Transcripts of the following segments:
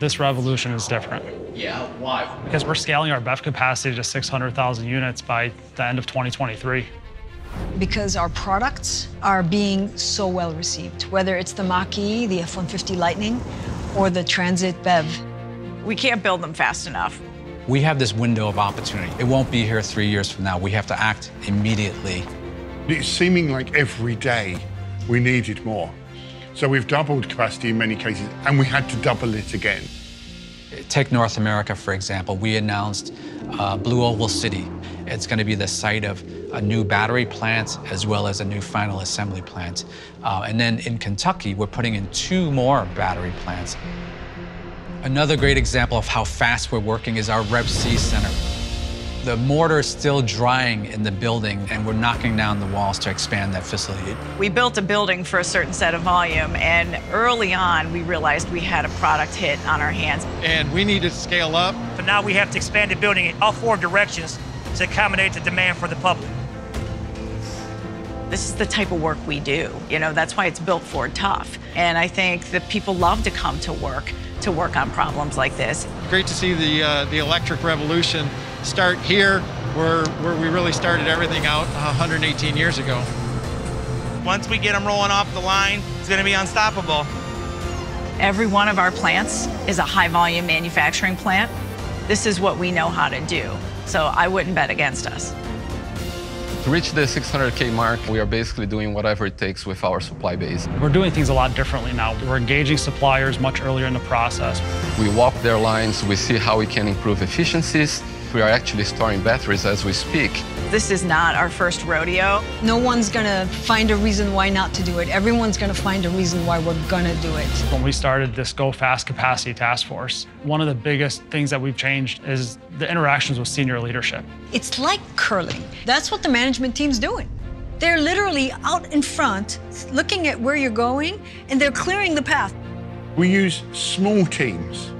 This revolution is different Yeah, why? because we're scaling our BEV capacity to 600,000 units by the end of 2023. because our products are being so well received, whether it's the Mach-E, the F-150 Lightning, or the Transit BEV. We can't build them fast enough. We have this window of opportunity. It won't be here three years from now. We have to act immediately. It's seeming like every day we needed more. So we've doubled capacity in many cases, and we had to double it again. Take North America, for example. We announced uh, Blue Oval City. It's going to be the site of a new battery plant as well as a new final assembly plant. Uh, and then in Kentucky, we're putting in two more battery plants. Another great example of how fast we're working is our Rev C Center. The mortar is still drying in the building, and we're knocking down the walls to expand that facility. We built a building for a certain set of volume, and early on, we realized we had a product hit on our hands. and we need to scale up. But now we have to expand the building in all four directions to accommodate the demand for the public. This is the type of work we do. You know, that's why it's built Ford Tough. And I think that people love to come to work to work on problems like this. Great to see the uh, the electric revolution start here, where where we really started everything out 118 years ago. Once we get them rolling off the line, it's going to be unstoppable. Every one of our plants is a high volume manufacturing plant. This is what we know how to do. So I wouldn't bet against us. To reach the 600K mark, we are basically doing whatever it takes with our supply base. We're doing things a lot differently now. We're engaging suppliers much earlier in the process. We walk their lines, we see how we can improve efficiencies. We are actually storing batteries as we speak. This is not our first rodeo. No one's gonna find a reason why not to do it. Everyone's gonna find a reason why we're gonna do it. When we started this Go Fast Capacity Task Force, one of the biggest things that we've changed is the interactions with senior leadership. It's like curling. That's what the management team's doing. They're literally out in front, looking at where you're going, and they're clearing the path. We use small teams.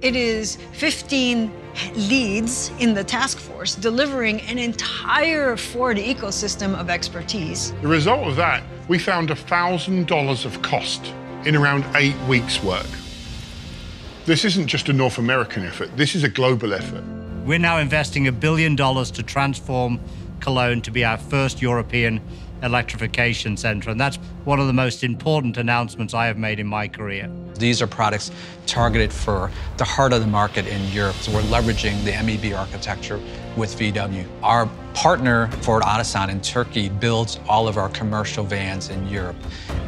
It is 15 leads in the task force delivering an entire Ford ecosystem of expertise. The result of that, we found $1,000 of cost in around eight weeks' work. This isn't just a North American effort, this is a global effort. We're now investing a billion dollars to transform Cologne to be our first European electrification center. And that's one of the most important announcements I have made in my career. These are products targeted for the heart of the market in Europe. So we're leveraging the MEB architecture with VW. Our partner, Ford Otosan in Turkey, builds all of our commercial vans in Europe.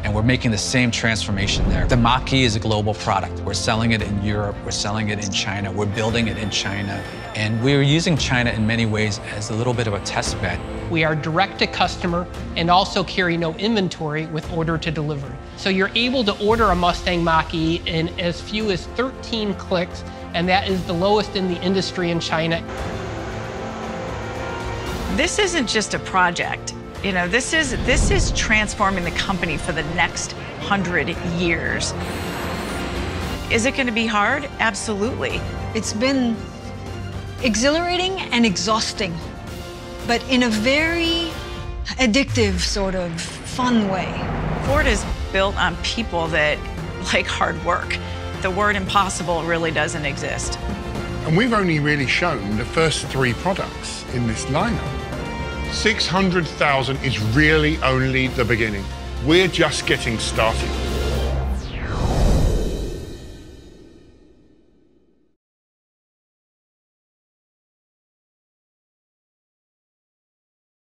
And we're making the same transformation there. The Mach-E is a global product. We're selling it in Europe, we're selling it in China, we're building it in China. And we're using China in many ways as a little bit of a test bed. We are direct to customer and also carry no inventory with order to delivery. So you're able to order a Mustang Mach-E in as few as 13 clicks, and that is the lowest in the industry in China. This isn't just a project. You know, this is this is transforming the company for the next 100 years. Is it going to be hard? Absolutely. It's been exhilarating and exhausting, but in a very addictive, sort of fun way. Ford is built on people that like hard work. The word impossible really doesn't exist. And we've only really shown the first three products in this lineup. 600,000 is really only the beginning. We're just getting started.